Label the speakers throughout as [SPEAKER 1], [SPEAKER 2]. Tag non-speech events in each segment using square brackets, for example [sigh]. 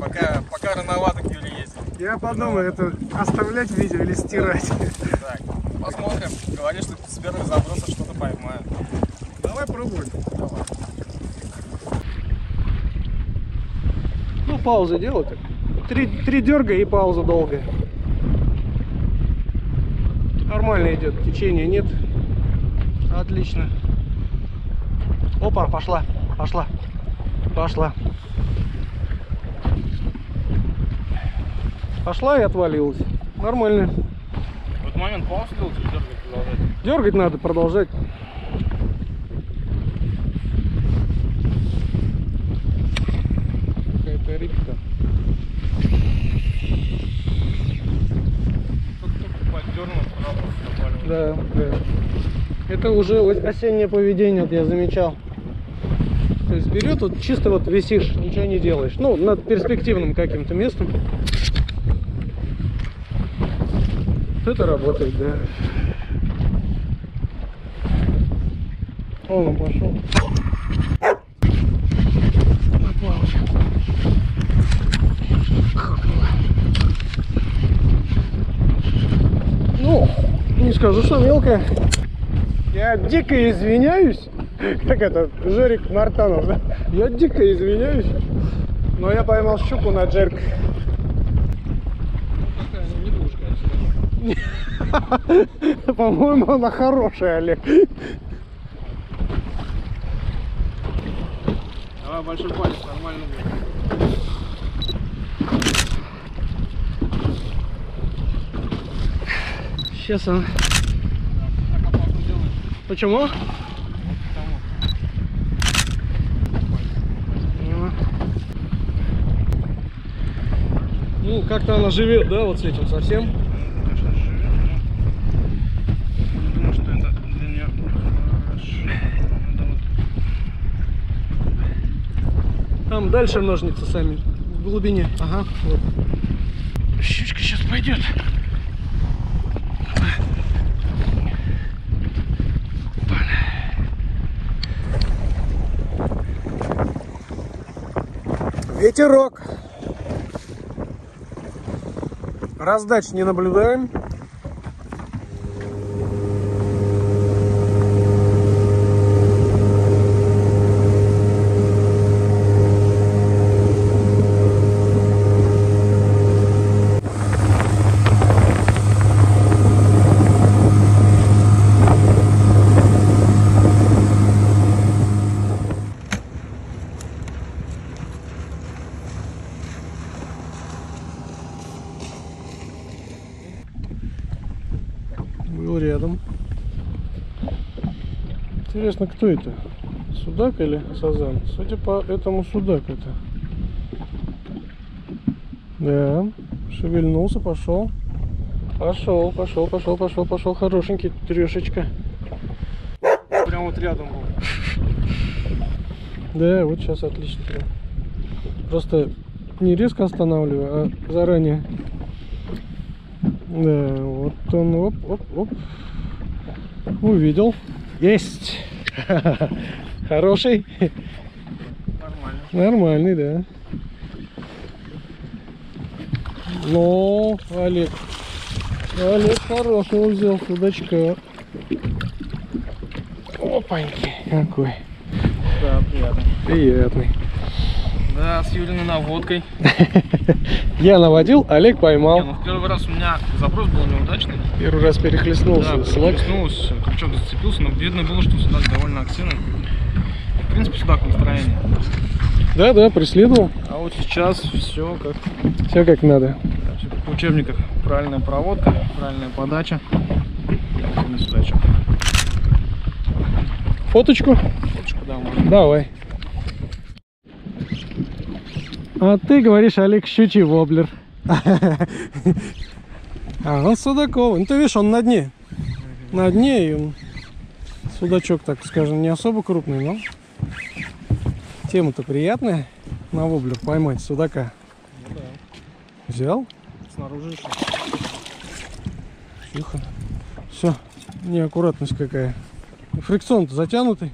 [SPEAKER 1] Пока, пока рановато к Юле ездить.
[SPEAKER 2] Я подумал, это оставлять видео или стирать.
[SPEAKER 1] Так, посмотрим. Говорит, что с первых забросов что-то поймают.
[SPEAKER 2] Давай пробуй.
[SPEAKER 1] Давай.
[SPEAKER 2] Ну, паузы делай так. Три, три дерга и пауза долгая. Нормально идет, течения нет. Отлично. Опа, пошла, пошла, пошла. Пошла и отвалилась. Нормально.
[SPEAKER 1] В этот момент паузу или дергать продолжать?
[SPEAKER 2] Дергать надо, продолжать. Какая-то рыбка. Да, да. Это уже осеннее поведение, вот я замечал. То есть берет, вот чисто вот висишь, ничего не делаешь. Ну, над перспективным каким-то местом. Вот это работает, да. Вон он пошел. Поплавать. Ну, не скажу, что мелкая. Я дико извиняюсь. Как это, Жорик Мартанов, да? Я дико извиняюсь. Но я поймал щуку на джерк.
[SPEAKER 1] Такая она не будешь, конечно. [laughs]
[SPEAKER 2] По-моему, она хорошая, Олег.
[SPEAKER 1] Давай большой палец, нормально будет.
[SPEAKER 2] Сейчас она. Почему? Ну, как-то она живет, да, вот с этим совсем.
[SPEAKER 1] Ну, конечно, живет, но не думаю, что это для нее хорошо. Надо вот
[SPEAKER 2] Там дальше ножницы сами. В глубине. Ага, вот. Щучка сейчас пойдет. Ветерок. Раздач не наблюдаем. Был рядом. Интересно, кто это? Судак или сазан? Судя по этому судак это. Да, шевельнулся, пошел. Пошел, пошел, пошел, пошел, пошел. Хорошенький трешечка.
[SPEAKER 1] прям вот рядом был.
[SPEAKER 2] Да, вот сейчас отлично. Просто не резко останавливаю, а заранее. Да, вот он, оп, оп, оп. Увидел. Есть. [laughs] Хороший.
[SPEAKER 1] Нормально.
[SPEAKER 2] Нормальный, да. Ну, Олег. Олег хорошего взял судачка. Опаньки, какой
[SPEAKER 1] Да, приятно.
[SPEAKER 2] приятный.
[SPEAKER 1] Да, с Юлиной наводкой. [laughs]
[SPEAKER 2] Я наводил, Олег
[SPEAKER 1] Не,
[SPEAKER 2] поймал.
[SPEAKER 1] ну в первый раз у меня запрос был неудачный.
[SPEAKER 2] Первый раз перехлестнулся.
[SPEAKER 1] Да,
[SPEAKER 2] Слак.
[SPEAKER 1] прихлестнулся, крючок зацепился, но видно было, что судак довольно активный. В принципе, судак в настроении.
[SPEAKER 2] Да, да, преследовал.
[SPEAKER 1] А вот сейчас все как,
[SPEAKER 2] Все как надо.
[SPEAKER 1] всё как в учебниках. Правильная проводка, правильная подача. Судачок.
[SPEAKER 2] Фоточку?
[SPEAKER 1] Фоточку, да, можно.
[SPEAKER 2] Давай. А ты говоришь, Олег, щучий воблер. [laughs] А он судаковый. Ну ты видишь, он на дне. На дне и он судачок, так скажем, не особо крупный, но тема-то приятная на воблер поймать судака.
[SPEAKER 1] Ну да.
[SPEAKER 2] Взял?
[SPEAKER 1] Снаружи еще.
[SPEAKER 2] Тихо. Все, неаккуратность какая. Фрикцион-то затянутый.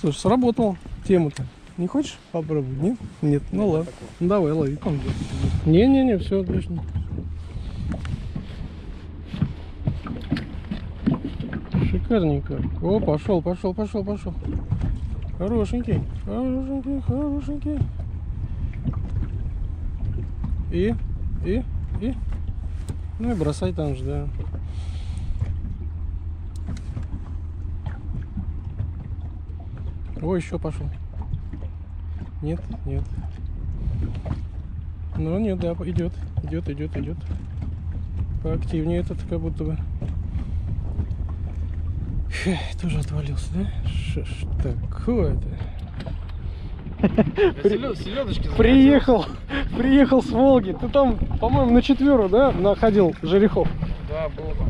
[SPEAKER 2] Слушай, сработал тема-то. Не хочешь попробовать? Нет? Нет. Ну ладно. Ну, давай, лови. Не-не-не, все отлично. Шикарненько. О, пошел, пошел, пошел, пошел. Хорошенький, хорошенький, хорошенький. И, и, и. Ну и бросай там же, да. О, еще пошел. Нет, нет. Ну нет, да, идет, идет, идет, идет. Поактивнее этот, как будто бы. Фе, тоже отвалился, да? Что ж такое-то?
[SPEAKER 1] Селедочки
[SPEAKER 2] Приехал, приехал с Волги. Ты там, по-моему, на четверу, да, находил жерехов?
[SPEAKER 1] Да, было там.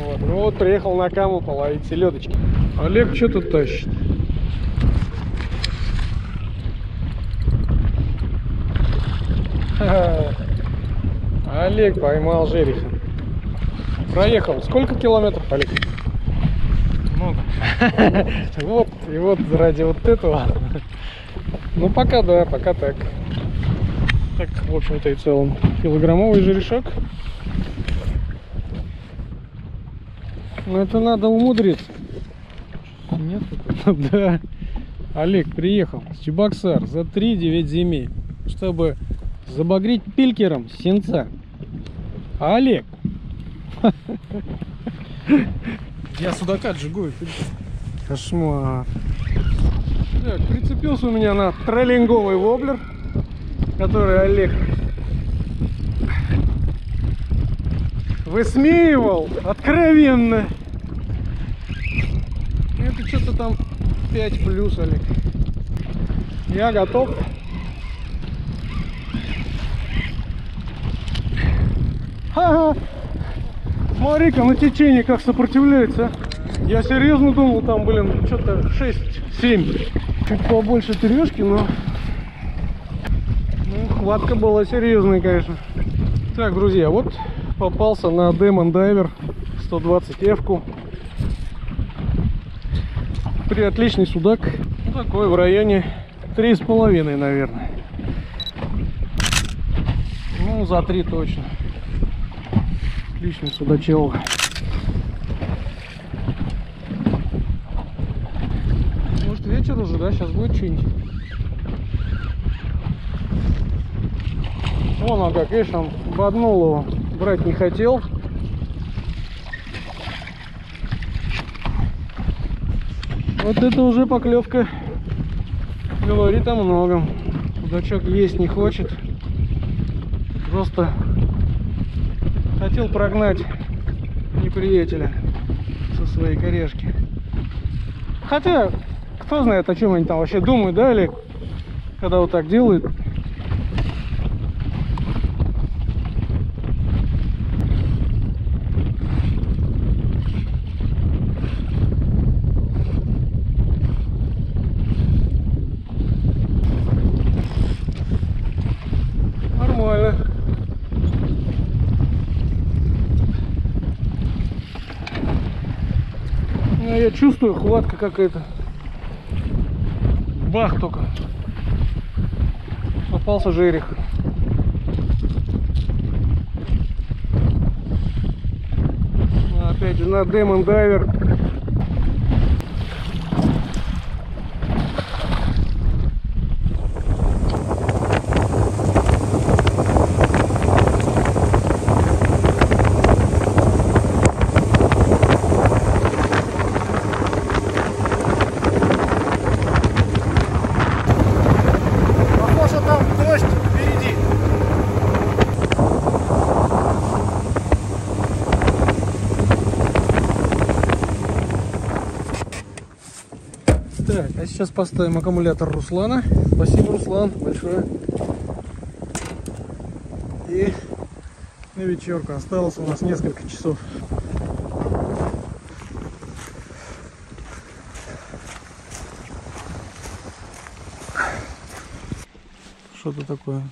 [SPEAKER 2] Вот, ну вот приехал на каму половить селедочки. Олег что тут тащит? [laughs] Олег поймал жереха. Проехал. Сколько километров, Олег?
[SPEAKER 1] Много. [laughs]
[SPEAKER 2] Вот, и вот ради вот этого. Ну пока да, пока так. Так, в общем-то и целом. Килограммовый жерешок. Ну это надо умудриться.
[SPEAKER 1] Нет, [laughs]
[SPEAKER 2] Да. Олег приехал с Чебоксар за 3-9 земель, чтобы забагрить пилькером сенца. Олег,
[SPEAKER 1] Я судака джигую.
[SPEAKER 2] кошмар. Так, прицепился у меня на троллинговый воблер, который Олег высмеивал откровенно. Это что-то там 5 плюс, Олег. Я готов. Ха-ха. [laughs] Смотри-ка на течение как сопротивляется. Я серьезно думал, там, блин, что-то 6-7. Чуть побольше трешки, но... Ну, хватка была серьезная, конечно. Так, друзья, вот попался на Demon Diver 120 F-ку. При отличный судак. Ну, такой в районе 3,5, наверное. Ну, за 3 точно. Отличный судачел. Может вечер уже, да? Сейчас будет чинить. Вон он как, видишь, он боднул его. Брать не хотел. Вот это уже поклевка. Говорит о многом. Судачок есть не хочет. Просто хотел прогнать неприятеля со своей корешки. Хотя, кто знает, о чем они там вообще думают, да, или когда вот так делают. Нормально. Ну, я чувствую, хватка какая-то. Бах только. Попался жерех. Опять же на Demon Diver. Так, а сейчас поставим аккумулятор Руслана. Спасибо, Руслан, большое. И на вечерку осталось у нас несколько часов. Что-то такое.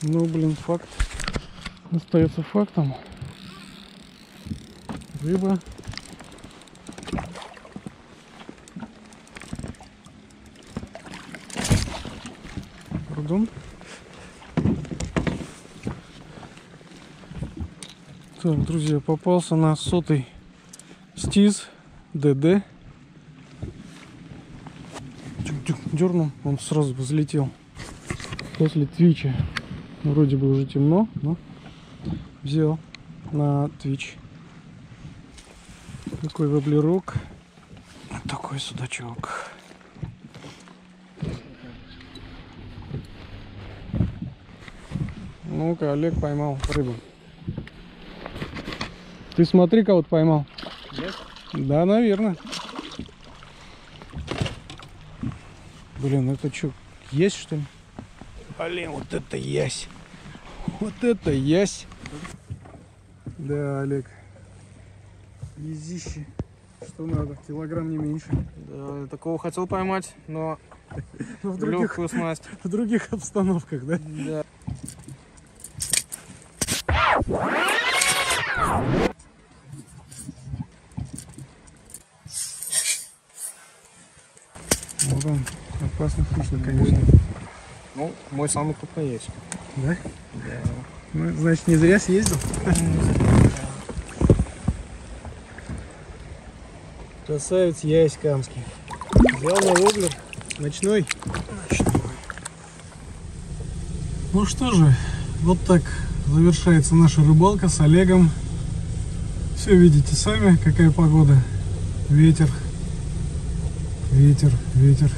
[SPEAKER 2] Ну, блин, факт остается фактом рыба. Пардон. Так, друзья, попался на сотый стиз ДД. Тюк-тюк, дернул, он сразу взлетел. После твича. Ну, вроде бы уже темно, но взял на твич. Такой воблерок. Такой судачок. Ну-ка, Олег поймал рыбу. Ты смотри, кого-то поймал.
[SPEAKER 1] Нет?
[SPEAKER 2] Да, наверное. Блин, это что, есть что ли? Блин, вот это ясь. Вот это ясь. Да, Олег. Езище. Что надо, килограмм не меньше.
[SPEAKER 1] Да, я такого хотел поймать, но [laughs]
[SPEAKER 2] Но в других,
[SPEAKER 1] легкую снасть. [laughs]
[SPEAKER 2] в других обстановках, да?
[SPEAKER 1] Да.
[SPEAKER 2] Вот он, опасный хищник, конечно.
[SPEAKER 1] Ну, мой самый крупный есть.
[SPEAKER 2] Да?
[SPEAKER 1] Да.
[SPEAKER 2] Ну, значит, не зря съездил. Красавец ясь камский. Взял на воблер ночной. Ну что же, вот так завершается наша рыбалка с Олегом. Все видите сами, какая погода. Ветер, ветер, ветер.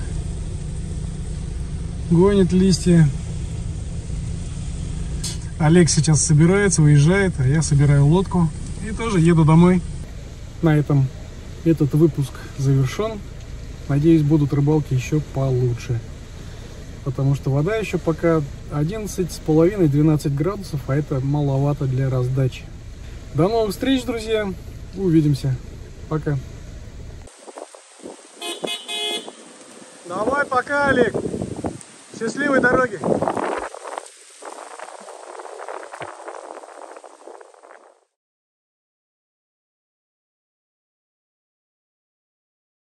[SPEAKER 2] Гонит листья. Олег сейчас собирается, уезжает, а я собираю лодку и тоже еду домой. На этом этот выпуск завершен. Надеюсь, будут рыбалки еще получше. Потому что вода еще пока 11,5-12 градусов, а это маловато для раздачи. До новых встреч, друзья. Увидимся. Пока. Давай, пока, Олег. Счастливой дороги.